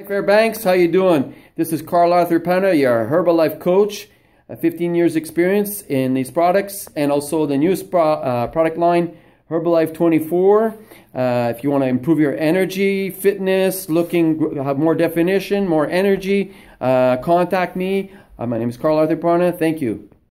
Hi Fairbanks, how you doing? This is Carl Arthur Parna, your Herbalife coach. Uh, 15 years experience in these products and also the new pro uh, product line Herbalife 24. Uh, if you want to improve your energy, fitness, looking have more definition, more energy, uh, contact me. Uh, my name is Carl Arthur Parna. Thank you.